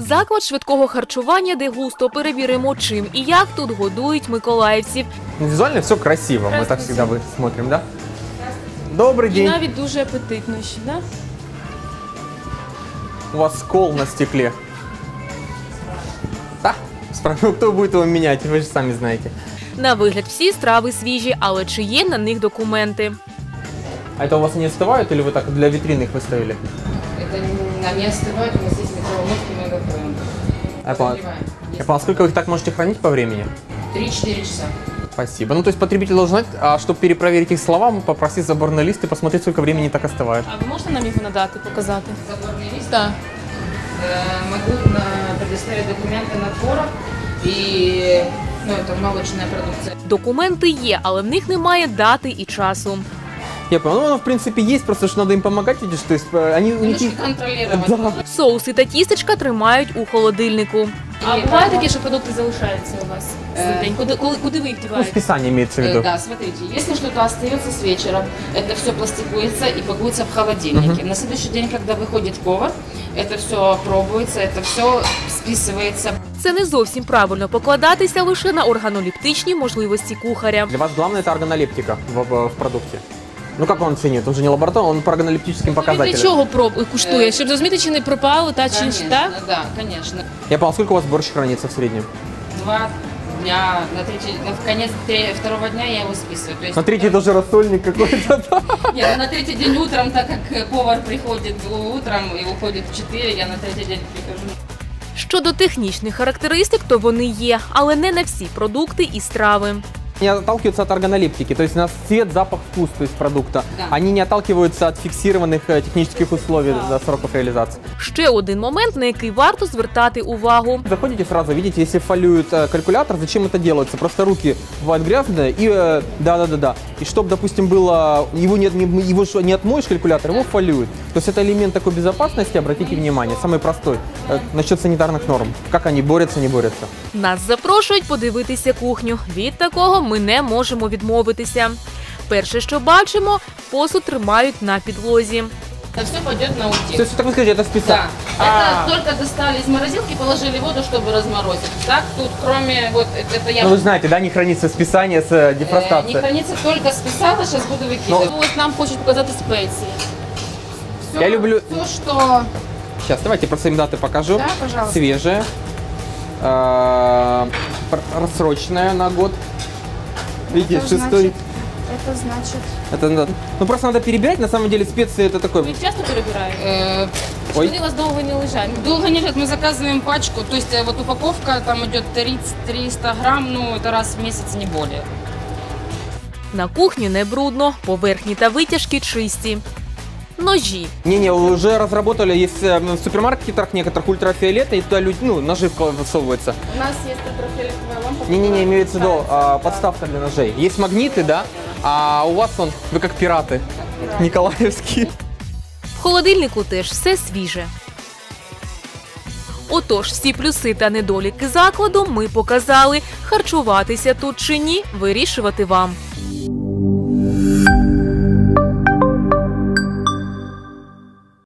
Заклад швидкого харчування, де густо перевіримо, чим і як тут годують миколаївців. Визуально все красиво, мы так всегда вы- смотрим, да? Добрый І день. навіть дуже апетитно ще, да? У вас скол на стекле. Да? Спрашиваю, кто будет его менять, вы же сами знаете. На вигляд всі страви свіжі, але чи є на них документи? А это у вас они остывают или вы так для витрины их выставили? Это не- не остывает, у нас есть микроволновки, мы готовим. Я понял. Разогреваем. Я понял, сколько вы их так можете хранить по времени? 3-4 часа. Спасибо. Ну, то есть потребитель должен знать, а чтобы перепроверить их слова, попросить заборный лист и посмотреть, сколько времени так остывает. А ви можете нам його надати, показати? Заборный лист. Так. Э, могу на- предоставить документы на творог и ну, это молочная продукция. Документи є, але в них немає дати і часу. Я понял. Ну, оно, в принципе, есть, просто что надо им помогать, видишь, то есть э, они... у них- Немножко контролировать. Да. Соуси та тістечка тримають у холодильнику. А буває таке, що продукти залишаються у вас за Е. день? Куди, коли- куди ви їх Ну, діваєте? списание имеется в Э, виду. Да, смотрите, если что-то остается с вечера, это все пластикуется и пакуется в холодильнике. На следующий день, когда выходит повар, это все пробуется, это все списывается. Це не зовсім правильно покладатися лише на органоліптичні можливості кухаря. Для вас главное это органолептика в, в- в продукте. Ну, как он оценит? Он же не лабораторный, он по органолептическим Він для показателям. чого проб куштує? Щоб зрозуміти, чи не пропало та чи інше, так? Конечно, да, конечно. Я понял, сколько у вас борщ хранится в среднем? Два дня, на третий, на в конец тре- второго дня я его списываю. То есть, Смотрите, даже рассольник какой-то. да. Нет, ну, на третий день утром, так как э, повар приходит утром и уходит в 4, я на третий день прихожу. Щодо технічних характеристик, то вони є, але не на всі продукти і страви. Не отталкиваются от органолептики, то есть у нас цвет, запах, вкус то есть продукта. Да. Они не отталкиваются от фиксированных э, технических условий за сроков реализации. Ще один момент, на який варто звертати увагу. Заходите сразу, видите, если фолиует э, калькулятор, зачем это делается? Просто руки бывают грязные и э, да-да-да-да. И чтобы, допустим, было его не, не- его ж не отмоешь калькулятор, его фолиует. То есть это элемент такой безопасности, обратите внимание, самый простой. Э, насчет санитарных норм. Как они борются, не борются. Нас запрошують подивитися кухню. Від такого ми не можемо відмовитися. Перше, що бачимо, посуд тримають на підлозі. Это все пойдет на То утек. есть, так вы скажите, это список? Да. А. Это только достали из морозилки, положили в воду, чтобы разморозить. Так, тут кроме вот это, это я Ну вы знаете, да, не хранится списание с э, э, не дефростацией. хранится только списала, сейчас буду выкидывать. Ну, Ось нам хочуть показати спеції. Всё, Я люблю- Все, что... Сейчас, давайте просто им даты покажу. Да, пожалуйста. Свежая. э, пр- рассроченная на год. Видите, Это шестой. значит- Это значит... Это надо- ну просто надо перебирать, на самом деле специи это Ви такой. їх часто перебираєте? э, Ой. Вони у вас довго не лежать. долго не лежит, мы заказываем пачку, то есть э, вот упаковка там идет 30 300 грамм, ну это раз в месяц, не более. На кухні не брудно, поверхні та витяжки чисті. Ножі. Не-не, уже разработали, есть э, в супермаркетах некоторых ультрафиолета, и туда люди, ну, ножи вкла- высовываются. У нас есть ультрафиолетовая лампа. Не-не-не, имеется в виду а, подставка для ножей. Есть магниты, да, а у вас он, вы как пираты, Николаевские. В холодильнику теж все свіже. Отож, всі плюси та недоліки закладу ми показали. Харчуватися тут чи ні, вирішувати вам.